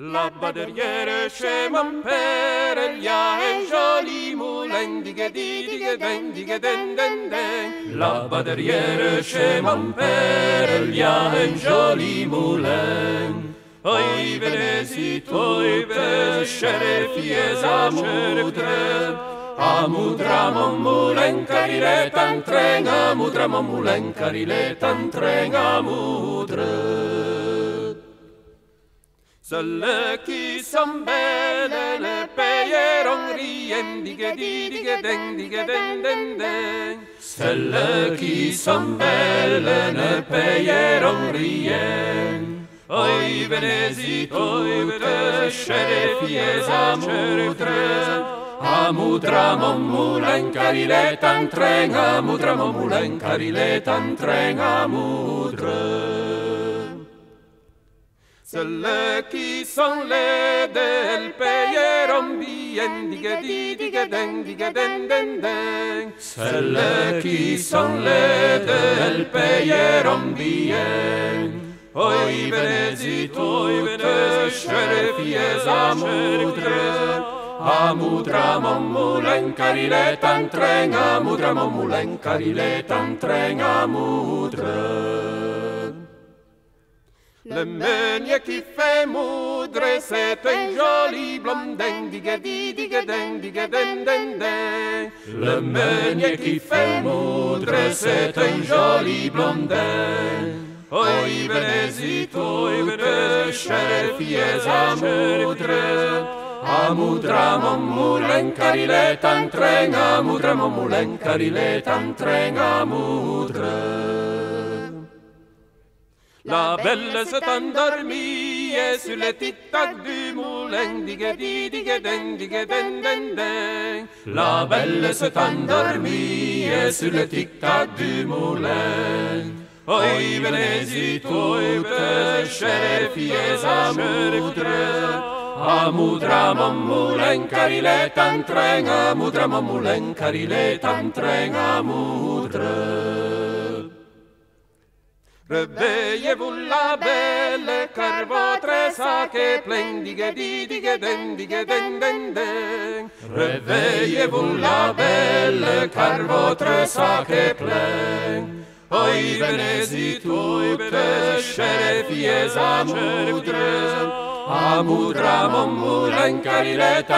Là-bas derrière chez mon père, il y a un joli moulin, digue digue den, digue den den den. Là-bas derrière chez mon père, il y a un joli moulin. Oi venez-y, toi, chere fiez à moudre, A mudra mon mulen carile an tren, a mon mulen carile an tren, a. à moudre. Celles qui sont belles le payeront rien, digue di, digue den, digue den, den, den. Celles qui sont belles ne payeront rien. Oi, venez-y toutes, chères filles à moudre, Celles qui sont laides, elles payeront bien, digue di, digue den, den, den. Celles qui sont laides, elles payeront bien. Oi, venez-y toutes, chères filles à moudre, à moudre mon moulin, car il est Le meunier qui fait moudre, c'est un joli blond ding digadi digading digading ding ding. Le meunier qui fait moudre, c'est un joli blondin. Oi venez-y toutes, chères filles à moudre. Amudra mon mulen carilet an treng, amudra mon mulen carilet an treng, amudra. La belle s'est endormie et sur le tic-tac du moulin, digue di, digue den, digue den, den, den. La belle s'est endormie et sur le tic-tac du moulin. Oi, venez-y toutes, chères filles à moudre, à moudre mon moulin, car il est en train, à Réveillez-vous la belle, car votre sac est plein, digue di, digue den, den, den. Réveillez-vous la belle, car votre sac est plein. Oi, venez-y toutes, chères filles à moudre, à moudre mon moulin, car il est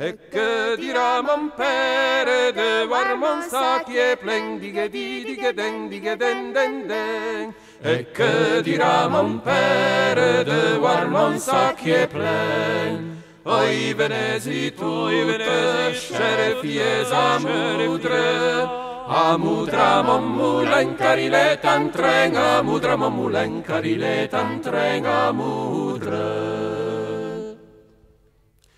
E che diramam pere de varmon sapie plen dighe dighe den dighe den den den. E che diramam pere de varmon sapie plen. Oi venesi tu venesi scerefi esamutre Amudramam mulen cariletan tren, amudramam mulen cariletan tren, amudre.